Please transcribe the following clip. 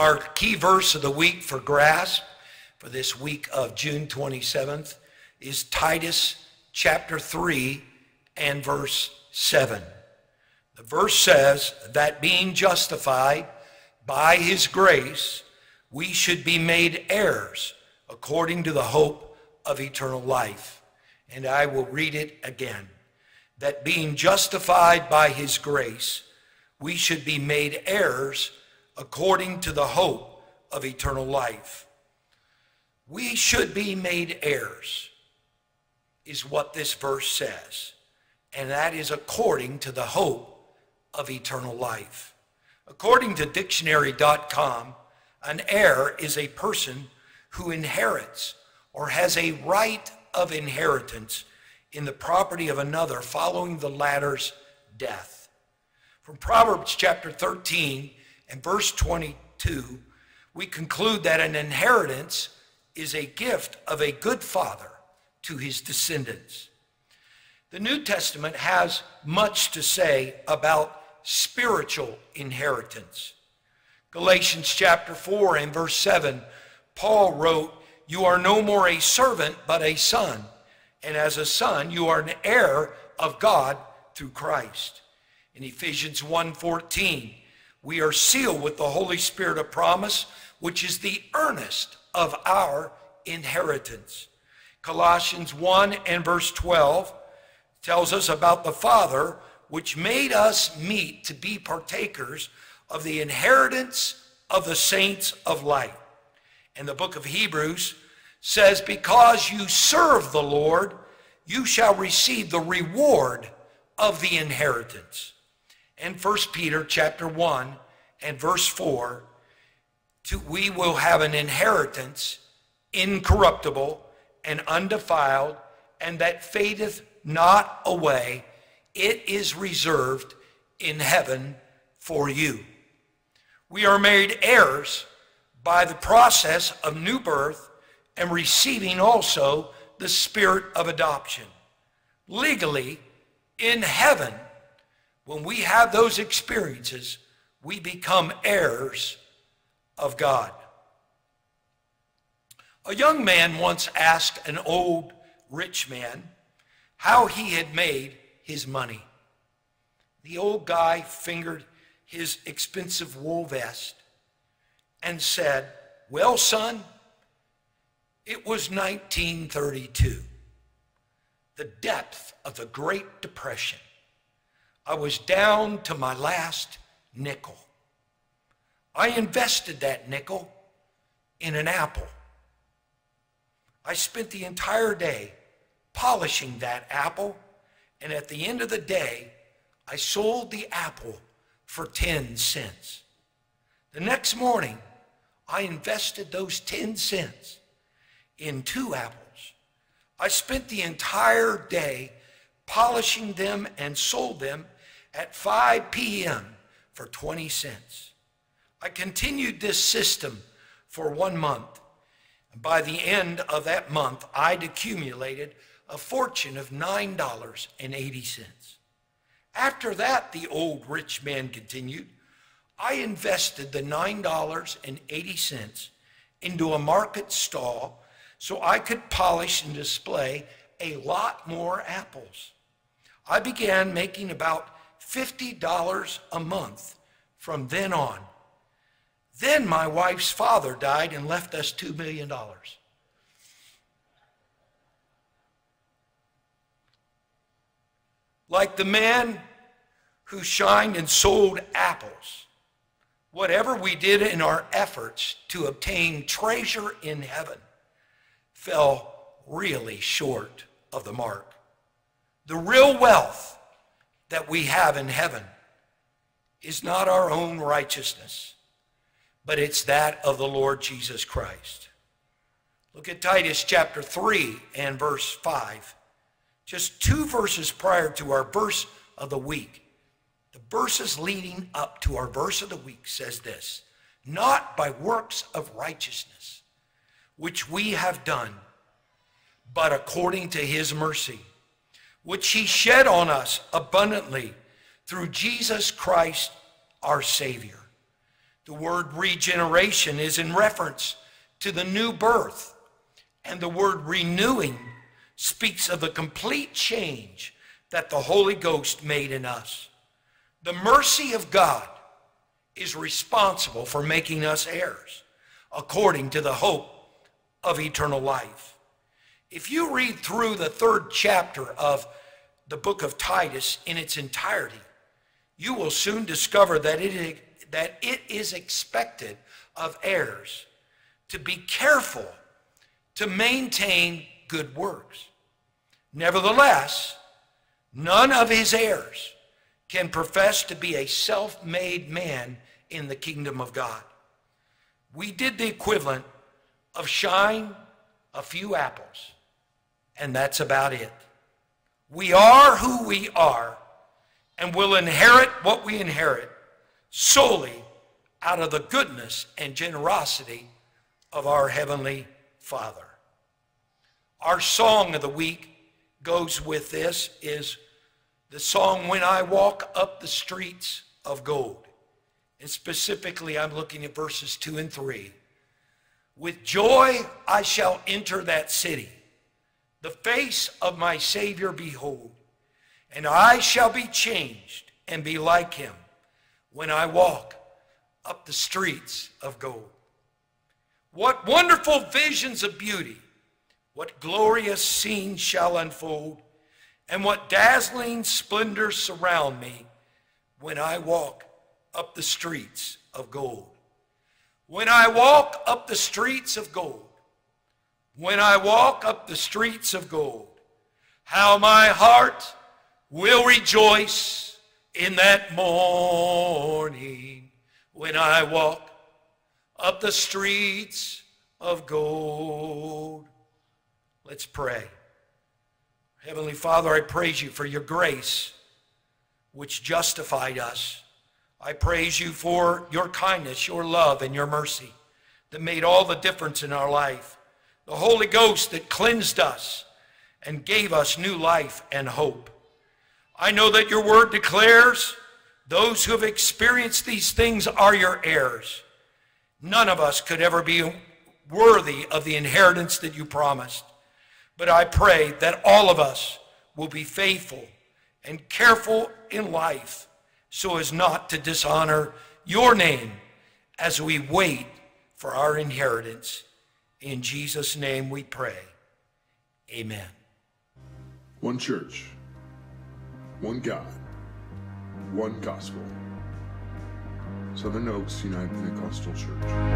Our key verse of the week for GRASP for this week of June 27th is Titus chapter 3 and verse 7. The verse says that being justified by his grace, we should be made heirs according to the hope of eternal life. And I will read it again. That being justified by his grace, we should be made heirs according to the hope of eternal life. We should be made heirs, is what this verse says. And that is according to the hope of eternal life. According to dictionary.com, an heir is a person who inherits or has a right of inheritance in the property of another following the latter's death. From Proverbs chapter 13 and verse 22, we conclude that an inheritance is a gift of a good father to his descendants. The New Testament has much to say about spiritual inheritance. Galatians chapter 4 and verse 7, Paul wrote, You are no more a servant, but a son. And as a son, you are an heir of God through Christ. In Ephesians 1:14, we are sealed with the Holy Spirit of promise, which is the earnest of our inheritance. Colossians 1 and verse 12 tells us about the Father, which made us meet to be partakers of the inheritance of the saints of light. And the book of Hebrews says, Because you serve the Lord, you shall receive the reward of the inheritance. And 1 Peter chapter 1 and verse 4, to, we will have an inheritance incorruptible and undefiled, and that fadeth not away. It is reserved in heaven for you. We are made heirs by the process of new birth and receiving also the spirit of adoption. Legally, in heaven, when we have those experiences, we become heirs of God. A young man once asked an old rich man how he had made his money. The old guy fingered his expensive wool vest and said, Well, son, it was 1932, the depth of the Great Depression. I was down to my last nickel. I invested that nickel in an apple. I spent the entire day polishing that apple, and at the end of the day, I sold the apple for 10 cents. The next morning, I invested those 10 cents in two apples. I spent the entire day polishing them and sold them at 5 p.m. for 20 cents. I continued this system for one month. And by the end of that month, I'd accumulated a fortune of $9.80. After that, the old rich man continued, I invested the $9.80 into a market stall so I could polish and display a lot more apples. I began making about $50 a month from then on. Then my wife's father died and left us $2 million. Like the man who shined and sold apples, whatever we did in our efforts to obtain treasure in heaven fell really short of the mark. The real wealth that we have in heaven is not our own righteousness, but it's that of the Lord Jesus Christ. Look at Titus chapter 3 and verse 5. Just two verses prior to our verse of the week. The verses leading up to our verse of the week says this, not by works of righteousness, which we have done, but according to his mercy which he shed on us abundantly through Jesus Christ our Savior, The word regeneration is in reference to the new birth. And the word renewing speaks of the complete change that the Holy Ghost made in us. The mercy of God is responsible for making us heirs according to the hope of eternal life. If you read through the third chapter of the book of Titus in its entirety, you will soon discover that it, that it is expected of heirs to be careful to maintain good works. Nevertheless, none of his heirs can profess to be a self-made man in the kingdom of God. We did the equivalent of shine a few apples, and that's about it. We are who we are and will inherit what we inherit solely out of the goodness and generosity of our Heavenly Father. Our song of the week goes with this is the song When I Walk Up the Streets of Gold. And specifically, I'm looking at verses 2 and 3. With joy I shall enter that city, the face of my Savior behold, and I shall be changed and be like him when I walk up the streets of gold. What wonderful visions of beauty, what glorious scenes shall unfold, and what dazzling splendor surround me when I walk up the streets of gold. When I walk up the streets of gold, when I walk up the streets of gold, how my heart will rejoice in that morning when I walk up the streets of gold. Let's pray. Heavenly Father, I praise you for your grace, which justified us. I praise you for your kindness, your love, and your mercy that made all the difference in our life. The Holy Ghost that cleansed us and gave us new life and hope. I know that your word declares those who have experienced these things are your heirs. None of us could ever be worthy of the inheritance that you promised. But I pray that all of us will be faithful and careful in life so as not to dishonor your name as we wait for our inheritance. In Jesus' name we pray. Amen. One church, one God, one gospel. Southern Oaks United Pentecostal Church.